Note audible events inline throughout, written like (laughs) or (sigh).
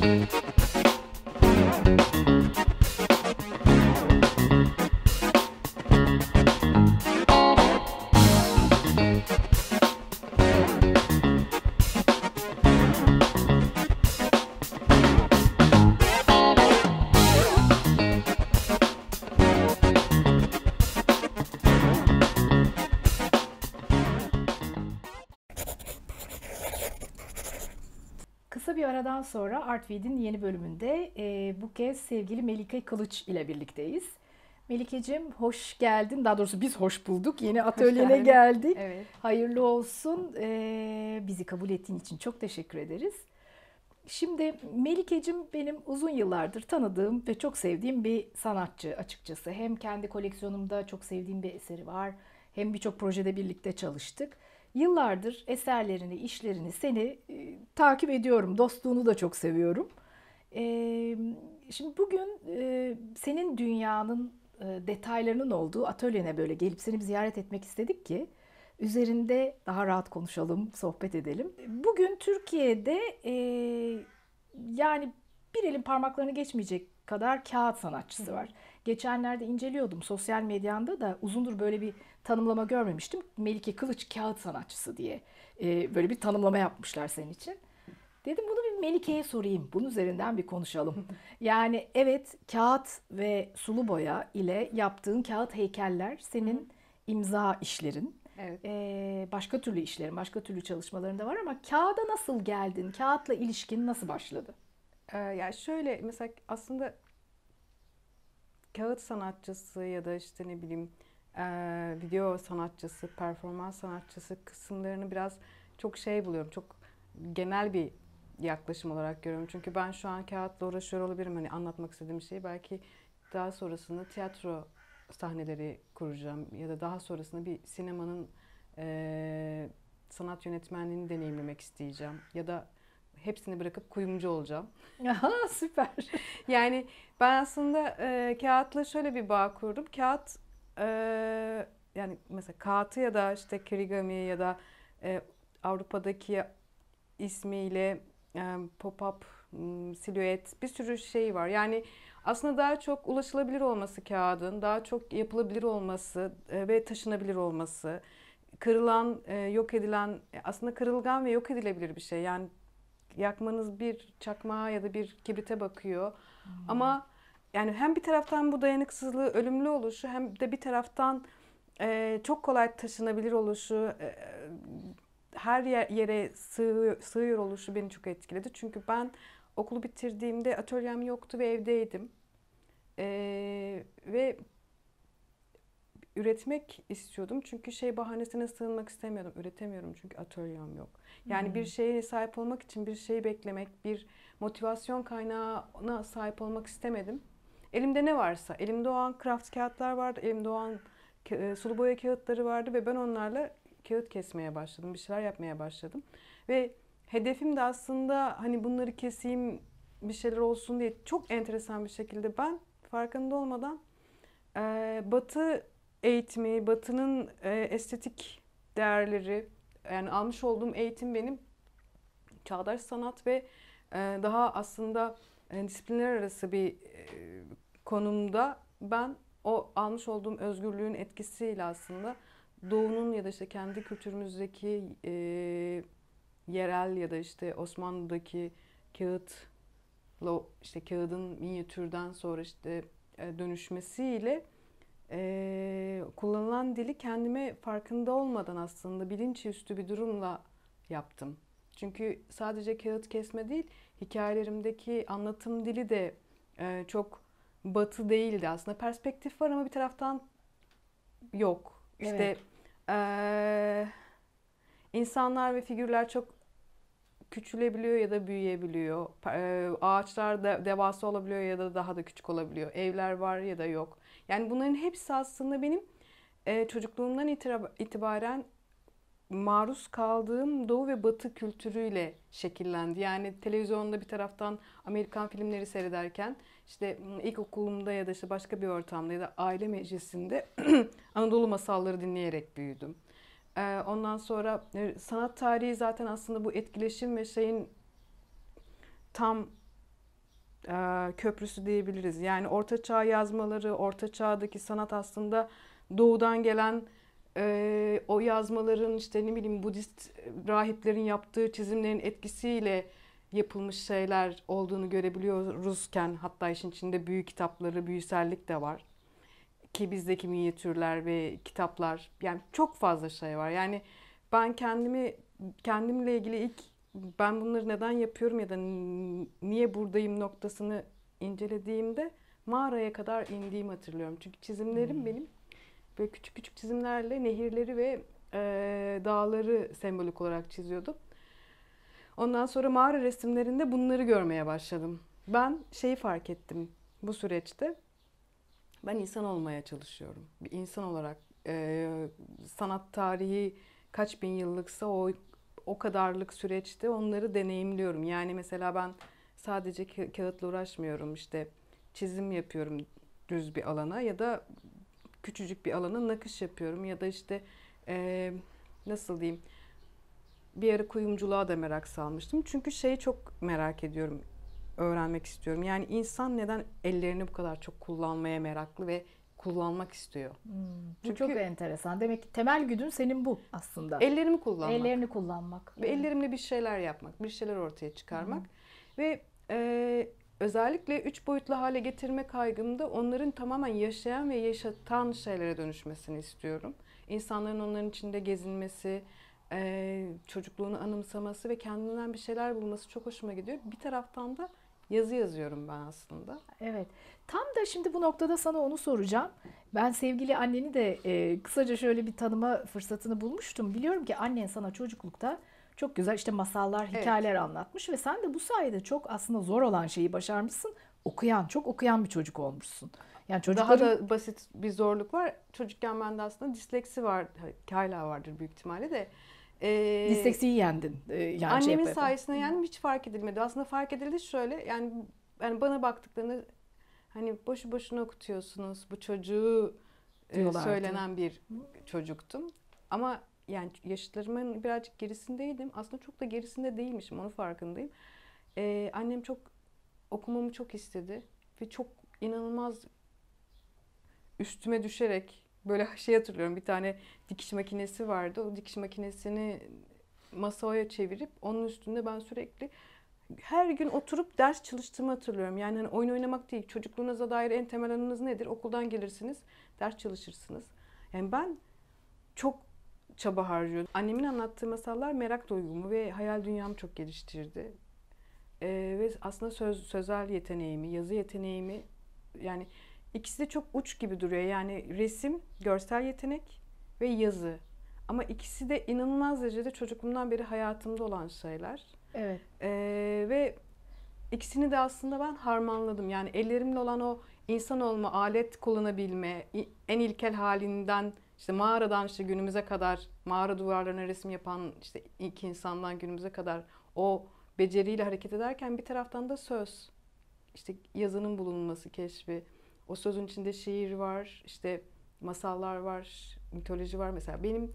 Kısa bir aradan sonra Artvid'in yeni bölümünde e, bu kez sevgili Melike Kılıç ile birlikteyiz. Melike'cim hoş geldin. Daha doğrusu biz hoş bulduk. Yeni atölyene geldik. Evet. Hayırlı olsun. E, bizi kabul ettiğin için çok teşekkür ederiz. Şimdi Melike'cim benim uzun yıllardır tanıdığım ve çok sevdiğim bir sanatçı açıkçası. Hem kendi koleksiyonumda çok sevdiğim bir eseri var. Hem birçok projede birlikte çalıştık. Yıllardır eserlerini, işlerini, seni e, takip ediyorum. Dostluğunu da çok seviyorum. E, şimdi bugün e, senin dünyanın e, detaylarının olduğu atölyene böyle gelip seni bir ziyaret etmek istedik ki üzerinde daha rahat konuşalım, sohbet edelim. Bugün Türkiye'de e, yani bir elin parmaklarını geçmeyecek kadar kağıt sanatçısı var. Geçenlerde inceliyordum sosyal medyanda da uzundur böyle bir tanımlama görmemiştim. Melike Kılıç kağıt sanatçısı diye e, böyle bir tanımlama yapmışlar senin için. Dedim bunu bir Melike'ye sorayım. Bunun üzerinden bir konuşalım. (laughs) Yani evet kağıt ve sulu boya ile yaptığın kağıt heykeller senin imza işlerin. Evet. Ee, başka türlü işlerin, başka türlü çalışmaların da var ama kağıda nasıl geldin? Kağıtla ilişkin nasıl başladı? Ee, yani şöyle mesela aslında kağıt sanatçısı ya da işte ne bileyim e, video sanatçısı, performans sanatçısı kısımlarını biraz çok şey buluyorum. Çok genel bir yaklaşım olarak görüyorum. Çünkü ben şu an kağıtla uğraşıyor olabilirim. Hani anlatmak istediğim şeyi belki daha sonrasında tiyatro sahneleri kuracağım ya da daha sonrasında bir sinemanın e, sanat yönetmenliğini deneyimlemek isteyeceğim ya da hepsini bırakıp kuyumcu olacağım. Aha süper. (laughs) Yani ben aslında e, kağıtla şöyle bir bağ kurdum. Kağıt e, yani mesela kağıtı ya da işte kirigami ya da e, Avrupa'daki ismiyle e, pop-up, m, silüet bir sürü şey var. Yani aslında daha çok ulaşılabilir olması kağıdın, daha çok yapılabilir olması e, ve taşınabilir olması, kırılan, e, yok edilen, aslında kırılgan ve yok edilebilir bir şey. Yani yakmanız bir çakmağa ya da bir kibrite bakıyor. Ama yani hem bir taraftan bu dayanıksızlığı ölümlü oluşu hem de bir taraftan e, çok kolay taşınabilir oluşu, e, her yer- yere sığıyor, sığıyor oluşu beni çok etkiledi. Çünkü ben okulu bitirdiğimde atölyem yoktu ve evdeydim. E, ve üretmek istiyordum. Çünkü şey bahanesine sığınmak istemiyordum. Üretemiyorum çünkü atölyem yok. Yani bir şeye sahip olmak için bir şeyi beklemek, bir motivasyon kaynağına sahip olmak istemedim. Elimde ne varsa, elimde o an craft kağıtlar vardı, elimde o an ka- e, sulu boya kağıtları vardı ve ben onlarla kağıt kesmeye başladım, bir şeyler yapmaya başladım. Ve hedefim de aslında hani bunları keseyim, bir şeyler olsun diye çok enteresan bir şekilde ben farkında olmadan e, Batı eğitimi, Batı'nın e, estetik değerleri, yani almış olduğum eğitim benim çağdaş sanat ve e, daha aslında e, disiplinler arası bir e, konumda ben o almış olduğum özgürlüğün etkisiyle aslında Doğu'nun ya da işte kendi kültürümüzdeki e, yerel ya da işte Osmanlı'daki kağıtla işte kağıdın minyatürden sonra işte e, dönüşmesiyle e, kullanılan dili kendime farkında olmadan aslında bilinçüstü bir durumla yaptım. Çünkü sadece kağıt kesme değil, hikayelerimdeki anlatım dili de e, çok batı değildi aslında. Perspektif var ama bir taraftan yok. İşte Evet. e, insanlar ve figürler çok küçülebiliyor ya da büyüyebiliyor. E, ağaçlar da devasa olabiliyor ya da daha da küçük olabiliyor. Evler var ya da yok. Yani bunların hepsi aslında benim e, çocukluğumdan itibaren maruz kaldığım Doğu ve Batı kültürüyle şekillendi. Yani televizyonda bir taraftan Amerikan filmleri seyrederken işte ilkokulumda ya da işte başka bir ortamda ya da aile meclisinde (clears throat) Anadolu masalları dinleyerek büyüdüm. Ee, Ondan sonra e, sanat tarihi zaten aslında bu etkileşim ve şeyin tam e, köprüsü diyebiliriz. Yani Orta Çağ yazmaları, Orta Çağ'daki sanat aslında doğudan gelen e, o yazmaların işte ne bileyim Budist rahiplerin yaptığı çizimlerin etkisiyle yapılmış şeyler olduğunu görebiliyoruzken hatta işin içinde büyük kitapları, büyüsellik de var. Ki bizdeki minyatürler ve kitaplar yani çok fazla şey var. Yani ben kendimi kendimle ilgili ilk ben bunları neden yapıyorum ya da niye buradayım noktasını incelediğimde mağaraya kadar indiğimi hatırlıyorum. Çünkü çizimlerim hmm. benim böyle küçük küçük çizimlerle nehirleri ve e, dağları sembolik olarak çiziyordum. Ondan sonra mağara resimlerinde bunları görmeye başladım. Ben şeyi fark ettim bu süreçte. Ben insan olmaya çalışıyorum. Bir insan olarak e, sanat tarihi kaç bin yıllıksa o o kadarlık süreçte onları deneyimliyorum. Yani mesela ben sadece ka- kağıtla uğraşmıyorum. İşte çizim yapıyorum düz bir alana ya da küçücük bir alana nakış yapıyorum ya da işte e, nasıl diyeyim bir ara kuyumculuğa da merak salmıştım. Çünkü şeyi çok merak ediyorum, öğrenmek istiyorum. Yani insan neden ellerini bu kadar çok kullanmaya meraklı ve kullanmak istiyor? Hmm, bu Çünkü çok enteresan. Demek ki temel güdün senin bu aslında. Ellerimi kullanmak. Ellerini kullanmak. Ve ellerimle bir şeyler yapmak, bir şeyler ortaya çıkarmak. Hmm. Ve e, özellikle üç boyutlu hale getirme kaygımda onların tamamen yaşayan ve yaşatan şeylere dönüşmesini istiyorum. İnsanların onların içinde gezinmesi, e, çocukluğunu anımsaması ve kendinden bir şeyler bulması çok hoşuma gidiyor. Bir taraftan da yazı yazıyorum ben aslında. Evet. Tam da şimdi bu noktada sana onu soracağım. Ben sevgili anneni de e, kısaca şöyle bir tanıma fırsatını bulmuştum. Biliyorum ki annen sana çocuklukta çok güzel işte masallar, hikayeler evet. anlatmış ve sen de bu sayede çok aslında zor olan şeyi başarmışsın. Okuyan, çok okuyan bir çocuk olmuşsun. Yani çocukların... Daha da basit bir zorluk var. Çocukken bende aslında disleksi var. Hala vardır büyük ihtimalle de. Ee, Disleksiyi yendin. Ee, yani şey annemin şey sayesinde yendim hiç fark edilmedi. Aslında fark edildi şöyle yani yani bana baktıklarında hani boşu boşuna okutuyorsunuz bu çocuğu e, Diyorlardı. söylenen bir çocuktum. Ama yani yaşıtlarımın birazcık gerisindeydim. Aslında çok da gerisinde değilmişim onu farkındayım. Ee, annem çok okumamı çok istedi ve çok inanılmaz üstüme düşerek böyle şey hatırlıyorum bir tane dikiş makinesi vardı. O dikiş makinesini masaya çevirip onun üstünde ben sürekli her gün oturup ders çalıştığımı hatırlıyorum. Yani hani oyun oynamak değil. Çocukluğunuza dair en temel anınız nedir? Okuldan gelirsiniz, ders çalışırsınız. Yani ben çok çaba harcıyordum. Annemin anlattığı masallar merak duygumu ve hayal dünyamı çok geliştirdi. Ee, ve aslında söz, sözel yeteneğimi, yazı yeteneğimi yani İkisi de çok uç gibi duruyor. Yani resim, görsel yetenek ve yazı. Ama ikisi de inanılmaz derecede çocukluğumdan beri hayatımda olan şeyler. Evet. Ee, ve ikisini de aslında ben harmanladım. Yani ellerimle olan o insan olma, alet kullanabilme, en ilkel halinden işte mağaradan işte günümüze kadar mağara duvarlarına resim yapan işte ilk insandan günümüze kadar o beceriyle hareket ederken bir taraftan da söz, işte yazının bulunması, keşfi, o sözün içinde şiir var, işte masallar var, mitoloji var. Mesela benim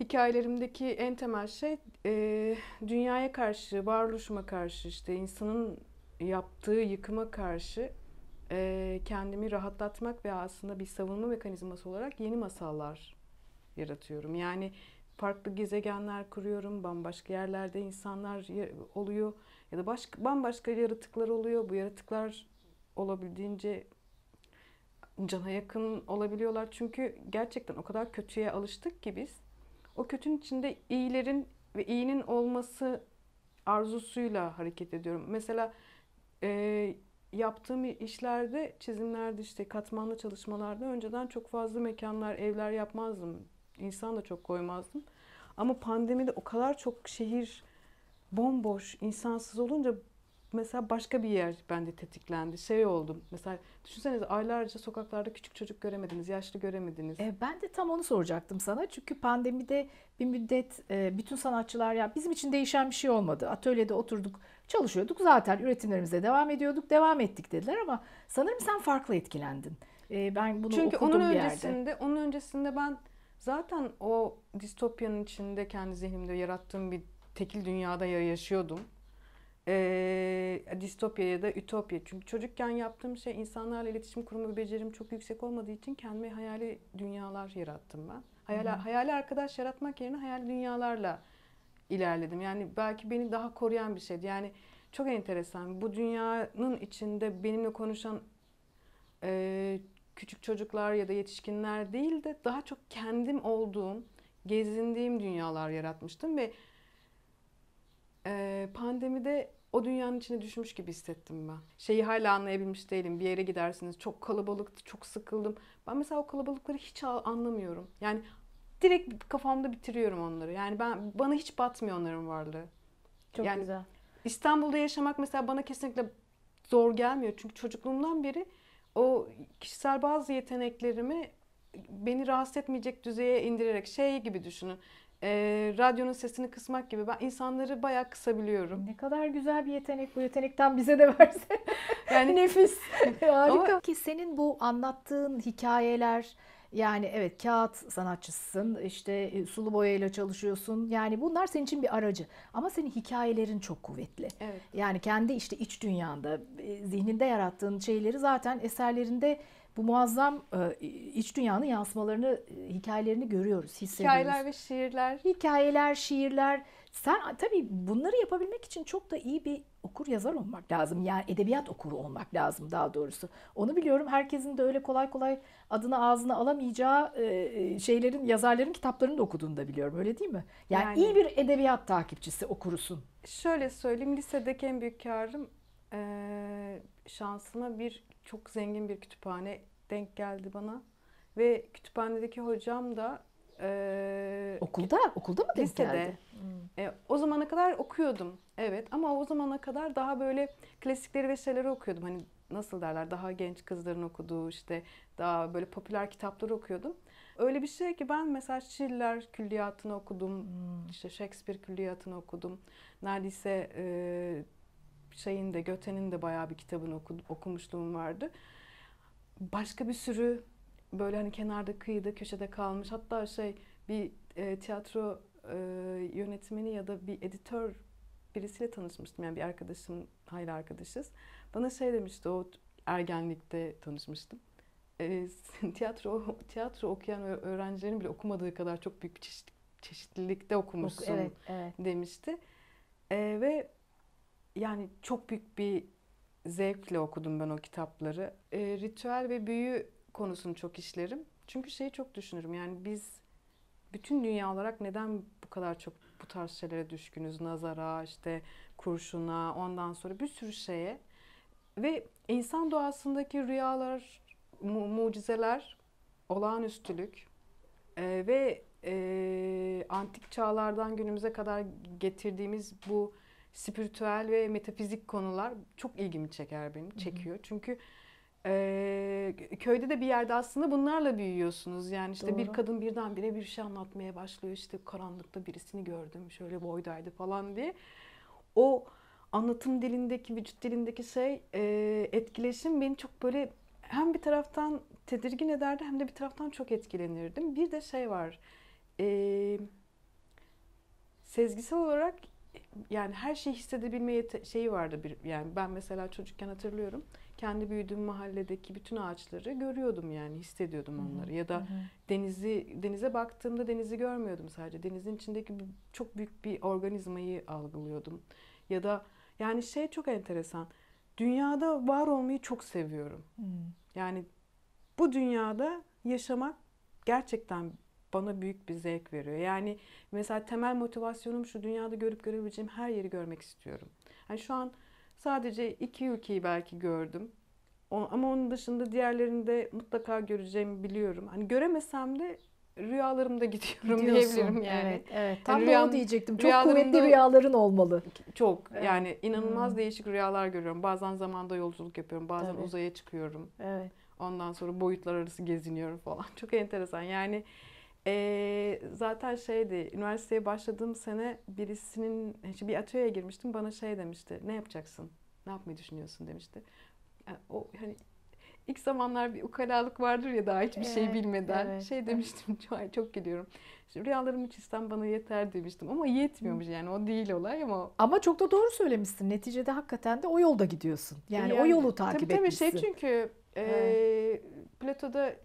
hikayelerimdeki en temel şey e, dünyaya karşı, varoluşuma karşı, işte insanın yaptığı yıkıma karşı e, kendimi rahatlatmak ve aslında bir savunma mekanizması olarak yeni masallar yaratıyorum. Yani farklı gezegenler kuruyorum, bambaşka yerlerde insanlar oluyor ya da başka bambaşka yaratıklar oluyor. Bu yaratıklar olabildiğince cana yakın olabiliyorlar. Çünkü gerçekten o kadar kötüye alıştık ki biz. O kötünün içinde iyilerin ve iyinin olması arzusuyla hareket ediyorum. Mesela e, yaptığım işlerde, çizimlerde işte katmanlı çalışmalarda önceden çok fazla mekanlar, evler yapmazdım. İnsan da çok koymazdım. Ama pandemide o kadar çok şehir bomboş, insansız olunca mesela başka bir yer bende tetiklendi. Şey oldum. Mesela düşünsenize aylarca sokaklarda küçük çocuk göremediniz, yaşlı göremediniz. E, ben de tam onu soracaktım sana. Çünkü pandemide bir müddet e, bütün sanatçılar ya bizim için değişen bir şey olmadı. Atölyede oturduk, çalışıyorduk. Zaten üretimlerimize devam ediyorduk, devam ettik dediler ama sanırım sen farklı etkilendin. E, ben bunu Çünkü okudum onun bir öncesinde, yerde. onun öncesinde ben zaten o distopyanın içinde kendi zihnimde yarattığım bir tekil dünyada yaşıyordum. E, distopya ya da ütopya. Çünkü çocukken yaptığım şey insanlarla iletişim kurma becerim çok yüksek olmadığı için kendime hayali dünyalar yarattım ben. Hayali, Hı hı. hayali arkadaş yaratmak yerine hayali dünyalarla ilerledim. Yani belki beni daha koruyan bir şeydi. Yani çok enteresan. Bu dünyanın içinde benimle konuşan e, küçük çocuklar ya da yetişkinler değil de daha çok kendim olduğum, gezindiğim dünyalar yaratmıştım ve e, pandemide o dünyanın içine düşmüş gibi hissettim ben. Şeyi hala anlayabilmiş değilim. Bir yere gidersiniz çok kalabalıktı, çok sıkıldım. Ben mesela o kalabalıkları hiç anlamıyorum. Yani direkt kafamda bitiriyorum onları. Yani ben bana hiç batmıyor onların varlığı. Çok Yani- güzel. İstanbul'da yaşamak mesela bana kesinlikle zor gelmiyor. Çünkü çocukluğumdan beri o kişisel bazı yeteneklerimi beni rahatsız etmeyecek düzeye indirerek şey gibi düşünün. Ee, radyonun sesini kısmak gibi ben insanları bayağı kısabiliyorum. Ne kadar güzel bir yetenek bu yetenekten bize de verse. (laughs) Yani (laughs) Nefis. (laughs) Harika. Ama- Ki senin bu anlattığın hikayeler yani evet kağıt sanatçısısın, işte e, sulu boyayla çalışıyorsun. Yani bunlar senin için bir aracı. Ama senin hikayelerin çok kuvvetli. evet. Yani kendi işte iç dünyanda, e, zihninde yarattığın şeyleri zaten eserlerinde bu muazzam e, iç dünyanın yansımalarını, e, hikayelerini görüyoruz, hissediyoruz. Hikayeler ve şiirler. Hikayeler, şiirler. Sen tabii bunları yapabilmek için çok da iyi bir okur yazar olmak lazım. Yani edebiyat okuru olmak lazım daha doğrusu. Onu biliyorum. Herkesin de öyle kolay kolay adını ağzına alamayacağı e, şeylerin, yazarların kitaplarını da okuduğunu da biliyorum. Öyle değil mi? Yani, Yani- iyi bir edebiyat takipçisi, okurusun. Şöyle söyleyeyim lisedeki en büyük karım eee, şansıma bir çok zengin bir kütüphane denk geldi bana. Ve kütüphanedeki hocam da eee, Okulda, okulda mı denk Lisede. geldi? E, o zamana kadar okuyordum. Evet ama o zamana kadar daha böyle klasikleri ve şeyleri okuyordum. Hani nasıl derler daha genç kızların okuduğu işte daha böyle popüler kitapları okuyordum. Öyle bir şey ki ben mesela Schiller külliyatını okudum. Hmm. işte Shakespeare külliyatını okudum. Neredeyse e, şeyin de Goethe'nin de bayağı bir kitabını oku, okumuşluğum vardı. Başka bir sürü böyle hani kenarda kıyıda köşede kalmış hatta şey bir e, tiyatro e, yönetmeni ya da bir editör birisiyle tanışmıştım. Yani bir arkadaşım, hayli arkadaşız. Bana şey demişti o ergenlikte tanışmıştım. E, (laughs) tiyatro tiyatro okuyan öğrencilerin bile okumadığı kadar çok büyük bir çeşit, çeşitlilikte Oku- okumuşsun Evet, evet. demişti. E, ve yani çok büyük bir zevkle okudum ben o kitapları. E, ritüel ve büyü konusunu çok işlerim. Çünkü şeyi çok düşünürüm. Yani biz bütün dünya olarak neden bu kadar çok bu tarz şeylere düşkünüz? Nazara, işte kurşuna, ondan sonra bir sürü şeye. Ve insan doğasındaki rüyalar, mu- mucizeler, olağanüstülük e, ve e, antik çağlardan günümüze kadar getirdiğimiz bu spiritüel ve metafizik konular çok ilgimi çeker benim, çekiyor. Çünkü e, köyde de bir yerde aslında bunlarla büyüyorsunuz. Yani işte bir Doğru. kadın birdenbire bir şey anlatmaya başlıyor. İşte karanlıkta birisini gördüm, şöyle boydaydı falan diye. O anlatım dilindeki, vücut dilindeki şey, e, etkileşim beni çok böyle hem bir taraftan tedirgin ederdi hem de bir taraftan çok etkilenirdim. Bir de şey var, e, sezgisel olarak yani her şeyi hissedebilme şeyi vardı bir yani ben mesela çocukken hatırlıyorum kendi büyüdüğüm mahalledeki bütün ağaçları görüyordum yani hissediyordum onları ya da denizi denize baktığımda denizi görmüyordum sadece. Denizin içindeki çok büyük bir organizmayı algılıyordum. Ya da yani şey çok enteresan dünyada var olmayı çok seviyorum. Yani bu dünyada yaşamak gerçekten bana büyük bir zevk veriyor. Yani mesela temel motivasyonum şu dünyada görüp görebileceğim her yeri görmek istiyorum. Yani şu an sadece iki ülkeyi belki gördüm. Ama onun dışında diğerlerini de mutlaka göreceğimi biliyorum. Hani göremesem de rüyalarımda gidiyorum Gidiyorsun. diyebilirim yani. Evet, evet. Tam da rüyam- diyecektim. Çok kuvvetli rüyaların olmalı. Çok Evet. yani inanılmaz Hmm. değişik rüyalar görüyorum. Bazen zamanda yolculuk yapıyorum. Bazen Tabii. uzaya çıkıyorum. Evet. Ondan sonra boyutlar arası geziniyorum falan. (laughs) Çok enteresan. Yani eee, zaten şeydi, üniversiteye başladığım sene birisinin, işte bir atölyeye girmiştim. Bana şey demişti, ne yapacaksın? Ne yapmayı düşünüyorsun demişti. Yani o hani ilk zamanlar bir ukalalık vardır ya daha hiçbir şey Evet, bilmeden. evet, şey evet. demiştim (laughs) çok, çok gülüyorum. İşte rüyalarımı çizsem bana yeter demiştim ama yetmiyormuş yani o değil olay ama Ama çok da doğru söylemişsin. Neticede hakikaten de o yolda gidiyorsun. Yani, o Yani, yolu takip tabii, tabii etmişsin. şey çünkü e, Plato'da e,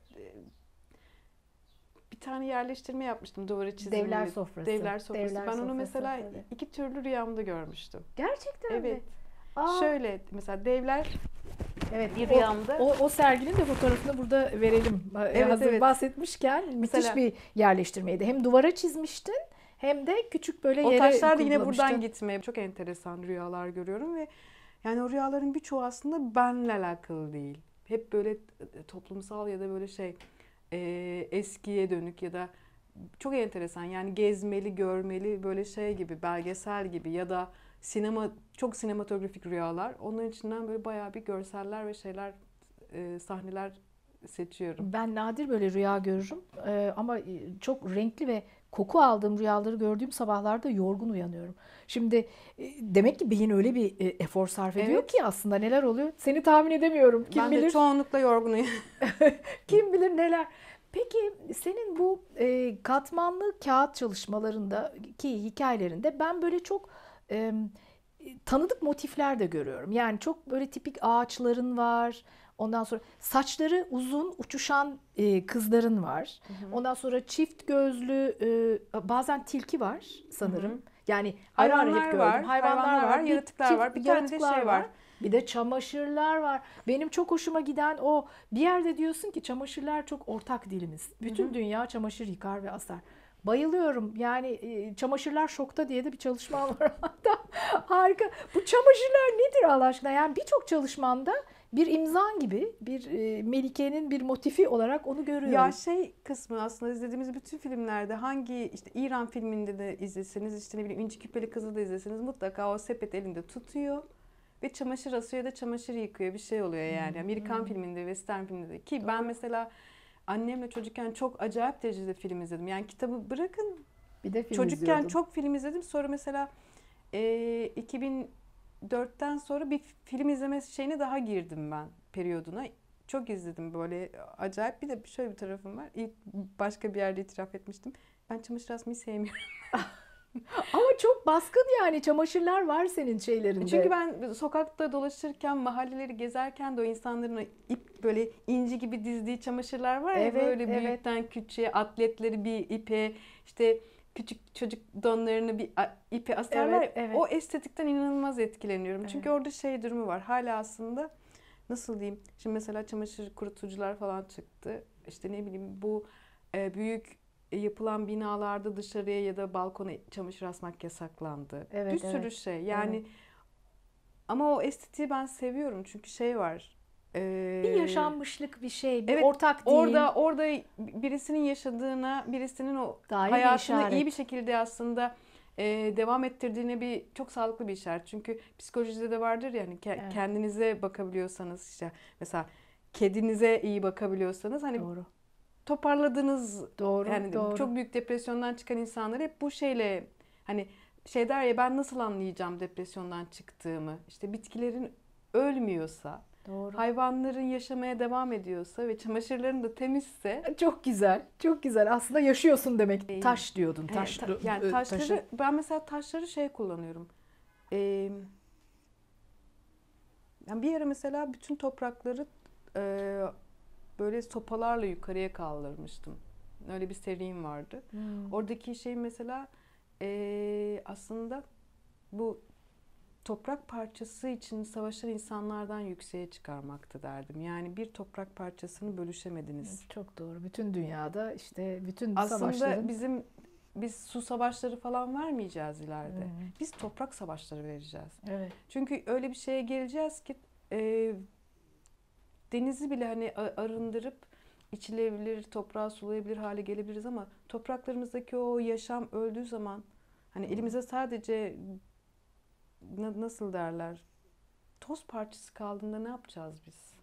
bir tane yerleştirme yapmıştım duvara çizimli. Devler sofrası. Devler sofrası. Devler ben onu sofrası, mesela evet. iki türlü rüyamda görmüştüm. Gerçekten mi? Evet. Aa, Şöyle mesela devler evet, bir o- rüyamda O, o serginin de fotoğrafını burada verelim. Evet, Hazır evet. bahsetmişken müthiş Mesela- bir yerleştirmeydi. Hem duvara çizmiştin hem de küçük böyle o yere taşlar da yine buradan gitmeye çok enteresan rüyalar görüyorum ve yani o rüyaların birçoğu aslında benle alakalı değil. Hep böyle toplumsal ya da böyle şey e, eskiye dönük ya da çok enteresan yani gezmeli, görmeli böyle şey gibi belgesel gibi ya da sinema çok sinematografik rüyalar. Onun içinden böyle bayağı bir görseller ve şeyler e, sahneler seçiyorum. Ben nadir böyle rüya görürüm Ee, ama çok renkli ve koku aldığım rüyaları gördüğüm sabahlarda yorgun uyanıyorum. Şimdi e, demek ki beyin öyle bir e, efor sarf ediyor Evet. ki aslında neler oluyor seni tahmin edemiyorum. Kim ben bilir? de çoğunlukla yorgunum. (laughs) Kim bilir neler. Peki senin bu e, katmanlı kağıt çalışmalarında ki hikayelerinde ben böyle çok e, tanıdık motifler de görüyorum. Yani çok böyle tipik ağaçların var. Ondan sonra saçları uzun uçuşan e, kızların var. Ondan sonra çift gözlü e, bazen tilki var sanırım. Hı hı. Yani ara ara hep Hayvanlar var, Hayvanlar, hayvanlar var, bir yaratıklar çift var. Bir tane de şey var. Bir de çamaşırlar var. Benim çok hoşuma giden o bir yerde diyorsun ki çamaşırlar çok ortak dilimiz. Bütün Hı hı. dünya çamaşır yıkar ve asar. Bayılıyorum. Yani e, çamaşırlar şokta diye de bir çalışma var (laughs) hatta. Harika. Bu çamaşırlar nedir Allah aşkına? Yani birçok çalışmanda bir imzan gibi bir e, Melike'nin bir motifi olarak onu görüyorum. Ya şey kısmı aslında izlediğimiz bütün filmlerde hangi işte İran filminde de izleseniz işte ne bileyim İnci Küpeli Kızı da izleseniz mutlaka o sepet elinde tutuyor ve çamaşır asıyor ya da çamaşır yıkıyor bir şey oluyor yani. Amerikan filminde, western filminde de. Ki ben mesela annemle çocukken çok acayip derecede film izledim. Yani kitabı bırakın bir de film çocukken izliyordum. çok film izledim. Sonra mesela e, 2004'ten sonra bir film izleme şeyine daha girdim ben periyoduna. Çok izledim böyle acayip. Bir de şöyle bir tarafım var. İlk başka bir yerde itiraf etmiştim. Ben çamaşır asmayı sevmiyorum. (laughs) Ama çok baskın yani çamaşırlar var senin şeylerinde. Çünkü ben sokakta dolaşırken, mahalleleri gezerken de o insanların ip böyle inci gibi dizdiği çamaşırlar var ya Evet, böyle evet. büyükten küçüğe atletleri bir ipe işte küçük çocuk donlarını bir ipe asarlar. Evet, evet. O estetikten inanılmaz etkileniyorum. Çünkü Evet. orada şey durumu var. Hala aslında nasıl diyeyim? Şimdi mesela çamaşır kurutucular falan çıktı. İşte ne bileyim bu e, büyük yapılan binalarda dışarıya ya da balkona çamaşır asmak yasaklandı. Evet, bir sürü evet. şey. Yani Evet. ama o estetiği ben seviyorum çünkü şey var. Bir yaşanmışlık bir şey, bir evet, ortak değil. Orada orada birisinin yaşadığına, birisinin o bir hayatını işaret. iyi bir şekilde aslında e, devam ettirdiğine bir çok sağlıklı bir işaret. Çünkü psikolojide de vardır yani ke- Evet. kendinize bakabiliyorsanız işte mesela kedinize iyi bakabiliyorsanız hani Doğru. toparladığınız Doğru. yani doğru. çok büyük depresyondan çıkan insanlar hep bu şeyle hani şey der ya ben nasıl anlayacağım depresyondan çıktığımı? İşte bitkilerin ölmüyorsa, doğru. hayvanların yaşamaya devam ediyorsa ve çamaşırların da temizse (laughs) Çok güzel. Çok güzel. Aslında yaşıyorsun demek. Taş diyordun. Taş. ta- du- yani taşları taşı. ben mesela taşları şey kullanıyorum. Ee, yani bir yere mesela bütün toprakları e, böyle sopalarla yukarıya kaldırmıştım. Öyle bir serim vardı. Hmm. Oradaki şey mesela e, aslında bu toprak parçası için savaşan insanlardan yükseğe çıkarmaktı derdim. Yani bir toprak parçasını bölüşemediniz. Çok doğru. Bütün dünyada işte bütün Aslında savaşların bizim biz su savaşları falan vermeyeceğiz ileride. Hı. Biz toprak savaşları vereceğiz. evet. Çünkü öyle bir şeye geleceğiz ki e, denizi bile hani arındırıp içilebilir, toprağı sulayabilir hale gelebiliriz ama topraklarımızdaki o yaşam öldüğü zaman hani elimize sadece nasıl derler toz parçası kaldığında ne yapacağız biz?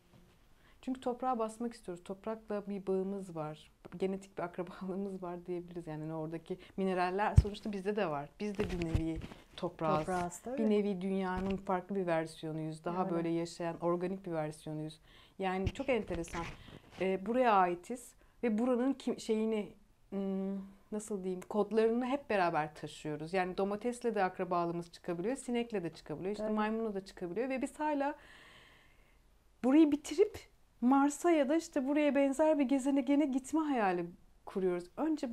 Çünkü toprağa basmak istiyoruz. Toprakla bir bağımız var. Genetik bir akrabalığımız var diyebiliriz. Yani oradaki mineraller sonuçta bizde de var. Biz de bir nevi toprağız. Toprağız tabii. Bir nevi dünyanın farklı bir versiyonuyuz. Daha Öyle. böyle yaşayan organik bir versiyonuyuz. Yani çok enteresan. Ee, buraya aitiz ve buranın kim, şeyini hmm, nasıl diyeyim kodlarını hep beraber taşıyoruz. Yani domatesle de akrabalığımız çıkabiliyor, sinekle de çıkabiliyor, işte Tabii. maymunla da çıkabiliyor ve biz hala burayı bitirip Mars'a ya da işte buraya benzer bir gezegene gitme hayali kuruyoruz. Önce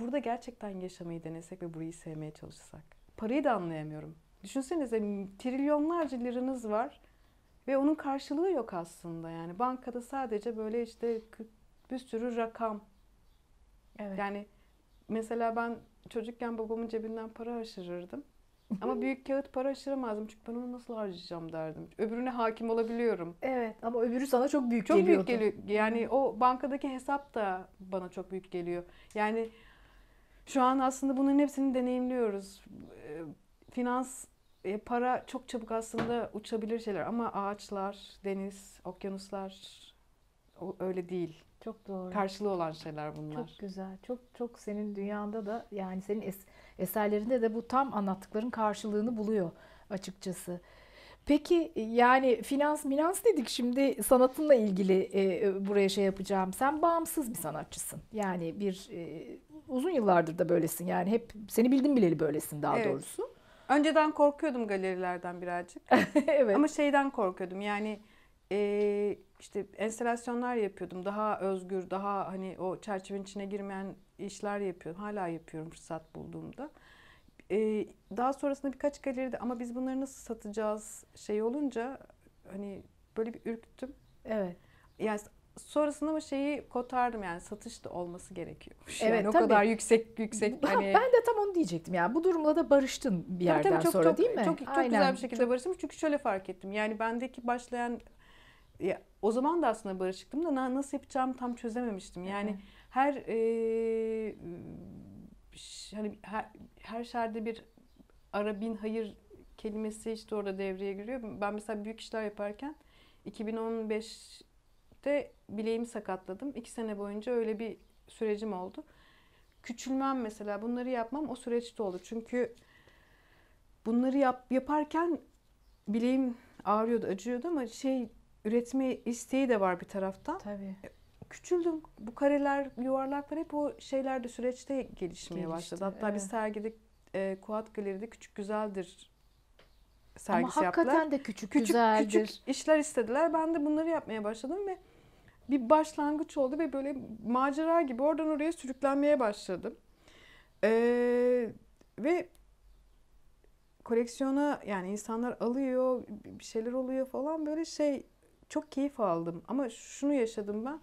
burada gerçekten yaşamayı denesek ve burayı sevmeye çalışsak. Parayı da anlayamıyorum. Düşünsenize trilyonlarca liranız var ve onun karşılığı yok aslında. Yani bankada sadece böyle işte bir sürü rakam. Evet. Yani mesela ben çocukken babamın cebinden para haşırırdım. Ama (laughs) büyük kağıt para haşıramazdım çünkü ben onu nasıl harcayacağım derdim. Öbürüne hakim olabiliyorum. Evet ama öbürü sana çok büyük Çok geliyordu. büyük geliyor. Yani o bankadaki hesap da bana çok büyük geliyor. Yani şu an aslında bunların hepsini deneyimliyoruz. Ee, Finans, e, para çok çabuk aslında uçabilir şeyler ama ağaçlar, deniz, okyanuslar öyle değil. Çok doğru. Karşılığı olan şeyler bunlar. Çok güzel. Çok çok senin dünyanda da yani senin es- eserlerinde de bu tam anlattıkların karşılığını buluyor açıkçası. Peki yani finans minans dedik şimdi sanatınla ilgili e, e, buraya şey yapacağım. Sen bağımsız bir sanatçısın. Yani bir e, uzun yıllardır da böylesin. Yani hep seni bildim bileli böylesin daha Evet. doğrusu. Önceden korkuyordum galerilerden birazcık. (laughs) evet. Ama şeyden korkuyordum yani eee, işte enstalasyonlar yapıyordum. Daha özgür, daha hani o çerçevenin içine girmeyen işler yapıyorum. Hala yapıyorum fırsat bulduğumda. Eee, daha sonrasında birkaç galeride ama biz bunları nasıl satacağız şey olunca hani böyle bir ürktüm. evet. Yani sonrasında ama şeyi kotardım yani satış da olması gerekiyormuş. Evet, yani o tabii. kadar yüksek yüksek Ha, hani ben de tam onu diyecektim. Yani bu durumla da barıştın bir Tabii yerden tabii çok, sonra çok, değil mi? Çok, çok Aynen. güzel bir şekilde barıştım. Çünkü şöyle fark ettim. Yani bendeki başlayan ya, o zaman da aslında barışıktım da na- nasıl yapacağımı tam çözememiştim. Yani her e, hani her, her şerde bir ara bin hayır kelimesi işte orada devreye giriyor. Ben mesela büyük işler yaparken 2015'te bileğimi sakatladım. İki sene boyunca öyle bir sürecim oldu. Küçülmem mesela bunları yapmam o süreçte oldu. Çünkü bunları yap, yaparken bileğim ağrıyordu, acıyordu ama şey üretme isteği de var bir taraftan. Tabii. Küçüldüm. Bu kareler, yuvarlaklar hep o şeylerde süreçte gelişmeye Gelişti, başladı. Hatta evet. sergide e, Kuat Galeri'de Küçük Güzeldir Ama sergisi yaptılar. hakikaten de küçük, Küçük güzeldir. küçük işler istediler. Ben de bunları yapmaya başladım ve bir başlangıç oldu ve böyle macera gibi oradan oraya sürüklenmeye başladım. Ee, ve koleksiyona yani insanlar alıyor, bir şeyler oluyor falan böyle şey çok keyif aldım. Ama şunu yaşadım ben.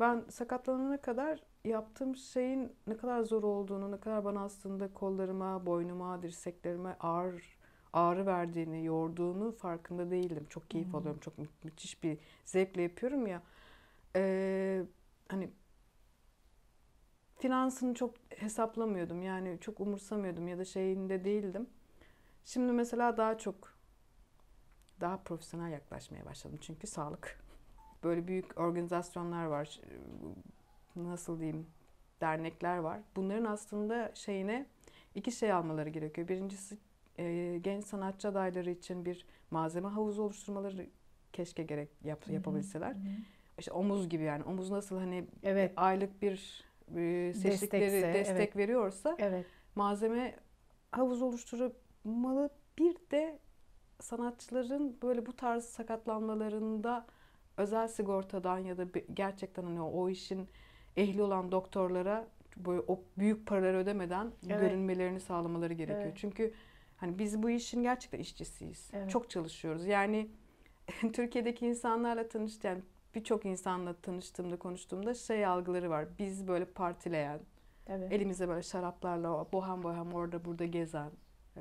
Ben sakatlanana kadar yaptığım şeyin ne kadar zor olduğunu, ne kadar bana aslında kollarıma, boynuma, dirseklerime ağır ağrı verdiğini, yorduğunu farkında değildim. Çok keyif Hmm. alıyorum. Çok mü- müthiş bir zevkle yapıyorum ya. Ee, hani finansını çok hesaplamıyordum. Yani çok umursamıyordum ya da şeyinde değildim. Şimdi mesela daha çok daha profesyonel yaklaşmaya başladım. Çünkü sağlık. Böyle büyük organizasyonlar var. Nasıl diyeyim? Dernekler var. Bunların aslında şeyine iki şey almaları gerekiyor. Birincisi e, genç sanatçı adayları için bir malzeme havuzu oluşturmaları keşke gerek yap, yapabilseler. Hı hı. İşte omuz gibi yani. Omuz nasıl hani Evet. aylık bir e, seçtikleri Destekse, destek evet. veriyorsa Evet. malzeme havuz oluşturmalı. Bir de sanatçıların böyle bu tarz sakatlanmalarında özel sigortadan ya da gerçekten hani o işin ehli olan doktorlara böyle o büyük paraları ödemeden Evet. görünmelerini sağlamaları gerekiyor. Evet. Çünkü hani biz bu işin gerçekten işçisiyiz. Evet. Çok çalışıyoruz. Yani (laughs) Türkiye'deki insanlarla tanıştım. Yani birçok insanla tanıştığımda, konuştuğumda şey algıları var. Biz böyle partileyen, Evet. elimize böyle şaraplarla bohem bohem orada burada gezen,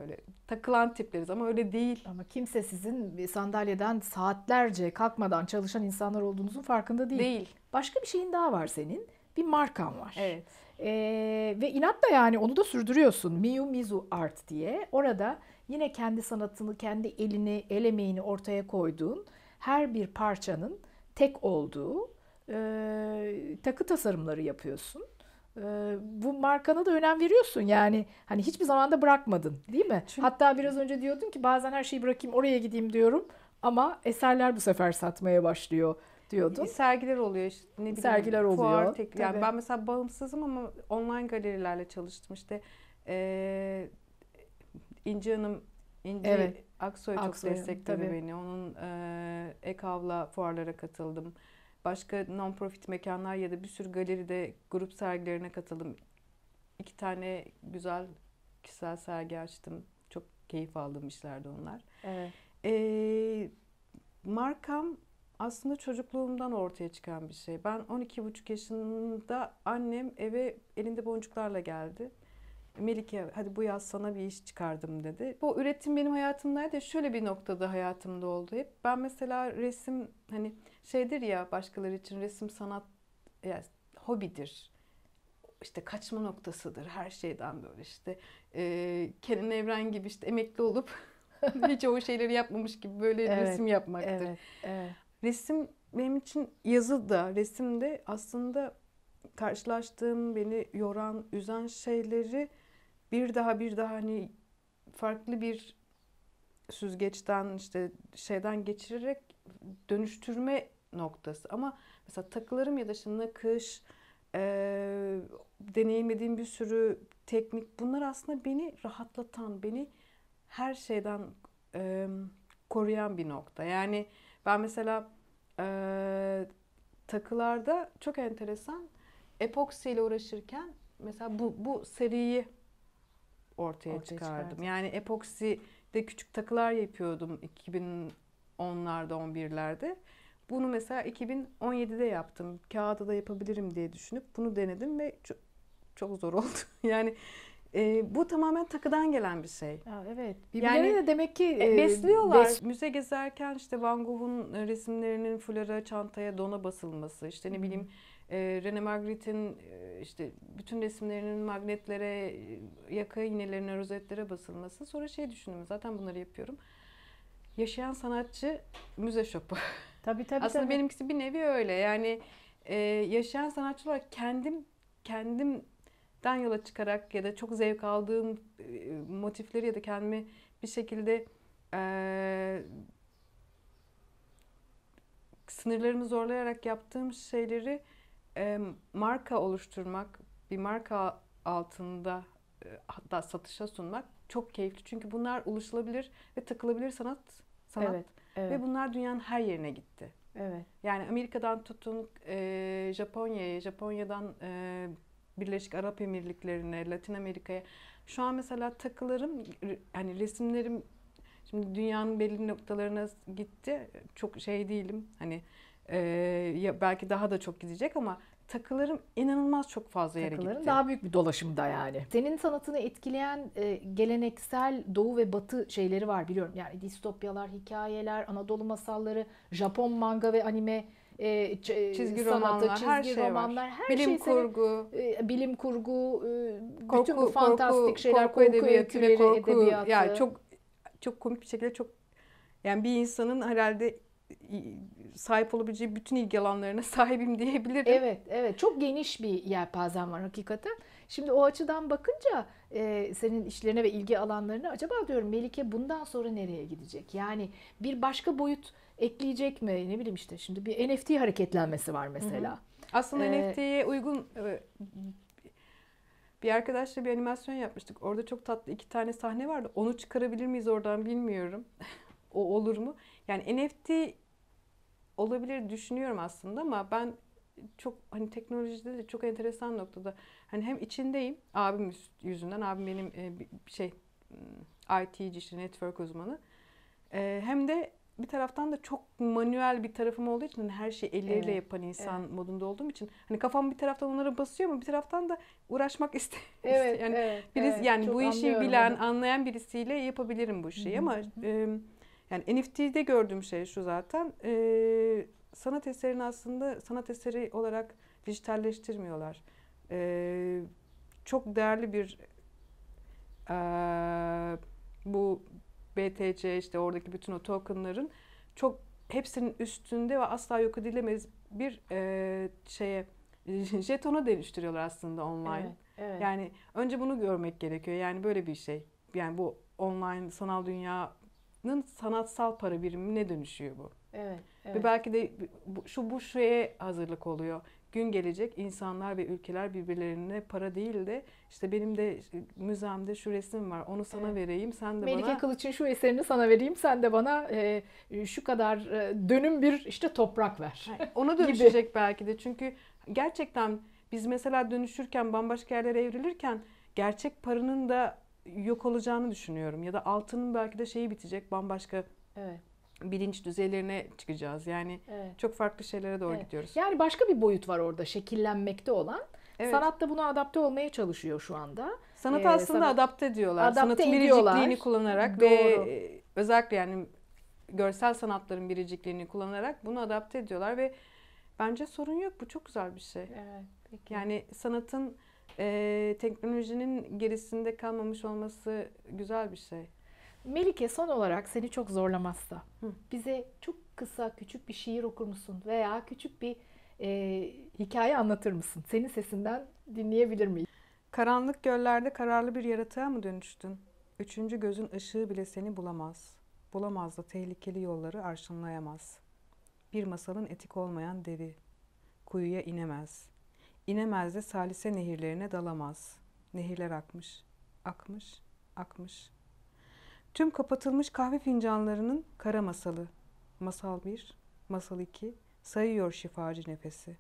öyle takılan tipleriz ama öyle değil. Ama kimse sizin bir sandalyeden saatlerce kalkmadan çalışan insanlar olduğunuzun farkında değil. Değil. Başka bir şeyin daha var senin. Bir markan var. Evet. Ee, ve inatla yani onu da sürdürüyorsun. Miyu Mizu Art diye. Orada yine kendi sanatını, kendi elini, el emeğini ortaya koyduğun her bir parçanın tek olduğu e, takı tasarımları yapıyorsun. E, bu markana da önem veriyorsun yani hani hiçbir zaman da bırakmadın değil mi? Çünkü- Hatta biraz önce diyordun ki bazen her şeyi bırakayım oraya gideyim diyorum ama eserler bu sefer satmaya başlıyor diyordun. Sergiler oluyor işte ne bileyim. Sergiler oluyor, Fuar, tek, yani ben mesela bağımsızım ama online galerilerle çalıştım. İşte eee İnci Hanım, İnci Evet. Aksoy çok Aksoy, destekledi tabii. beni. Onun eee Ekav'la fuarlara katıldım. Başka non-profit mekanlar ya da bir sürü galeride grup sergilerine katıldım. İki tane güzel kişisel sergi açtım. Çok keyif aldığım işlerdi onlar. Evet. Ee, markam aslında çocukluğumdan ortaya çıkan bir şey. Ben 12,5 yaşında annem eve elinde boncuklarla geldi. Melike hadi bu yaz sana bir iş çıkardım dedi. Bu üretim benim hayatımdaydı. Şöyle bir noktada hayatımda oldu hep. Ben mesela resim hani şeydir ya başkaları için resim sanat ya, hobidir. İşte kaçma noktasıdır her şeyden böyle işte. Ee, Kenan Evren gibi işte emekli olup (laughs) hiç o şeyleri yapmamış gibi böyle Evet, resim yapmaktır. Evet. Evet. Resim benim için yazı da, resim de aslında karşılaştığım, beni yoran, üzen şeyleri bir daha bir daha hani farklı bir süzgeçten işte şeyden geçirerek dönüştürme noktası. Ama mesela takılarım ya da şimdi nakış, eee deneyimlediğim bir sürü teknik bunlar aslında beni rahatlatan, beni her şeyden eee, koruyan bir nokta. Yani ben mesela eee, takılarda çok enteresan epoksi ile uğraşırken mesela bu, bu seriyi ortaya, Ortaya çıkardım. çıkardın. Yani epoksi de küçük takılar yapıyordum 2010'larda 11'lerde. Bunu mesela 2017'de yaptım. Kağıda da yapabilirim diye düşünüp bunu denedim ve çok, çok zor (laughs) oldu. Yani e, bu tamamen takıdan gelen bir şey. Ya evet. Birbirlerine Yani, de demek ki E, e, besliyorlar. bes- Müze gezerken işte Van Gogh'un resimlerinin fulara, çantaya, dona basılması, işte ne hı. bileyim e, René Magritte'in e, işte bütün resimlerinin magnetlere, e, yaka iğnelerine, rozetlere basılması. Sonra şey düşündüm, zaten bunları yapıyorum. Yaşayan sanatçı müze şopu. Tabii tabii. (laughs) Aslında tabii. benimkisi bir nevi öyle. Yani e, yaşayan sanatçı olarak kendim kendimden yola çıkarak ya da çok zevk aldığım e, motifleri ya da kendimi bir şekilde e, sınırlarımı zorlayarak yaptığım şeyleri e, marka oluşturmak, bir marka altında e, hatta satışa sunmak çok keyifli. Çünkü bunlar ulaşılabilir ve takılabilir sanat sanat Evet. Evet. ve bunlar dünyanın her yerine gitti. evet. Yani Amerika'dan tutun e, Japonya'ya, Japonya'dan e, Birleşik Arap Emirlikleri'ne, Latin Amerika'ya. Şu an mesela takılarım, hani resimlerim şimdi dünyanın belli noktalarına gitti. Çok şey değilim. Hani e, ya belki daha da çok gidecek ama takılarım inanılmaz çok fazla yere Takıların gitti. daha büyük bir dolaşımda yani. Senin sanatını etkileyen e, geleneksel doğu ve batı şeyleri var biliyorum. Yani distopyalar, hikayeler, Anadolu masalları, Japon manga ve anime e, ç- Çizgi sanatı, romanlar, çizgi her şey var. romanlar, her Bilim şey kurgu, e, bilim kurgu, e, korku, bütün bu fantastik korku, şeyler, korku, korku, edebiyatı ve korku. edebiyatı. Yani çok çok komik bir şekilde çok yani bir insanın herhalde sahip olabileceği bütün ilgi alanlarına (laughs) sahibim diyebilirim. Evet, evet. Çok geniş bir yelpazen var hakikaten. Şimdi o açıdan bakınca e, senin işlerine ve ilgi alanlarına acaba diyorum Melike bundan sonra nereye gidecek? Yani bir başka boyut ekleyecek mi? Ne bileyim işte şimdi bir NFT hareketlenmesi var mesela. Aslında Ee, NFT'ye uygun e, bir arkadaşla bir animasyon yapmıştık. Orada çok tatlı iki tane sahne vardı. Onu çıkarabilir miyiz oradan bilmiyorum. (laughs) o olur mu? Yani NFT olabilir düşünüyorum aslında ama ben çok hani teknolojide de çok enteresan noktada hani hem içindeyim abim yüz- yüzünden abim benim e, şey m, IT'ci işte network uzmanı E, hem de bir taraftan da çok manuel bir tarafım olduğu için hani her şeyi elleriyle Evet, yapan insan modunda olduğum için hani kafam bir taraftan onlara basıyor ama bir taraftan da uğraşmak (laughs) iste yani evet. birisi yani Çok bu işi bilen, onu. anlayan birisiyle yapabilirim bu şeyi ama e, yani NFT'de gördüğüm şey şu zaten. e, sanat eserini aslında sanat eseri olarak dijitalleştirmiyorlar. E, çok değerli bir e, bu BTC işte oradaki bütün o tokenların çok hepsinin üstünde ve asla yok edilemez bir e, şeye (laughs) jetona dönüştürüyorlar aslında online. Evet, evet. Yani önce bunu görmek gerekiyor. Yani böyle bir şey. Yani bu online sanal dünyanın sanatsal para birimine dönüşüyor bu. evet, Ve evet. belki de şu bu şeye hazırlık oluyor. Gün gelecek insanlar ve ülkeler birbirlerine para değil de işte benim de müzemde şu resim var onu sana Evet. vereyim sen de Melike bana Kılıç'ın şu eserini sana vereyim. Sen de bana e, şu kadar e, dönüm bir işte toprak ver. ona (laughs) dönüşecek belki de. Çünkü gerçekten biz mesela dönüşürken bambaşka yerlere evrilirken gerçek paranın da yok olacağını düşünüyorum. Ya da altının belki de şeyi bitecek bambaşka Evet, bilinç düzeylerine çıkacağız. Yani evet. çok farklı şeylere doğru Evet. gidiyoruz. Yani başka bir boyut var orada şekillenmekte olan. Evet. Sanat da buna adapte olmaya çalışıyor şu anda. Sanat Ee, aslında sanat- adapte ediyorlar. Adapte Sanatın ediyorlar. biricikliğini kullanarak Doğru. ve özellikle yani görsel sanatların biricikliğini kullanarak bunu adapte ediyorlar ve bence sorun yok. Bu çok güzel bir şey. Evet, peki. Yani sanatın e, teknolojinin gerisinde kalmamış olması güzel bir şey. Melike son olarak seni çok zorlamazsa Hı. bize çok kısa küçük bir şiir okur musun veya küçük bir e, hikaye anlatır mısın? Senin sesinden dinleyebilir miyiz? Karanlık göllerde kararlı bir yaratığa mı dönüştün? Üçüncü gözün ışığı bile seni bulamaz. Bulamaz da tehlikeli yolları arşınlayamaz. Bir masalın etik olmayan deri. Kuyuya inemez. İnemez de salise nehirlerine dalamaz. Nehirler akmış, akmış, akmış. Tüm kapatılmış kahve fincanlarının kara masalı. Masal bir, masal iki, sayıyor şifacı nefesi.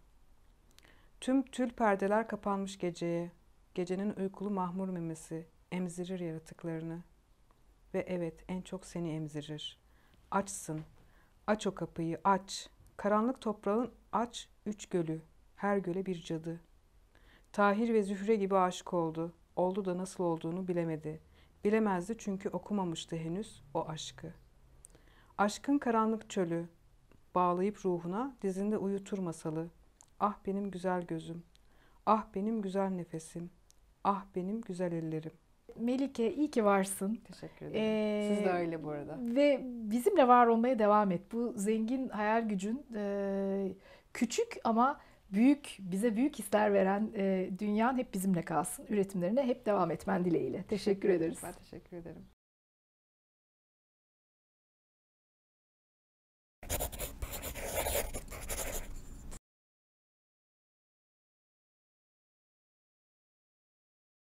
Tüm tül perdeler kapanmış geceye. Gecenin uykulu mahmur memesi emzirir yaratıklarını. Ve evet en çok seni emzirir. Açsın. Aç o kapıyı aç. Karanlık toprağın aç üç gölü. Her göle bir cadı. Tahir ve Zühre gibi aşık oldu. Oldu da nasıl olduğunu bilemedi. Bilemezdi çünkü okumamıştı henüz o aşkı. Aşkın karanlık çölü. Bağlayıp ruhuna dizinde uyutur masalı. Ah benim güzel gözüm. Ah benim güzel nefesim. Ah benim güzel ellerim. Melike iyi ki varsın. Teşekkür ederim. Ee, Siz de öyle bu arada. Ve bizimle var olmaya devam et. Bu zengin hayal gücün e, küçük ama büyük, bize büyük hisler veren e, dünyan hep bizimle kalsın. Üretimlerine hep devam etmen dileğiyle. Teşekkür ederiz. Ben teşekkür ederim.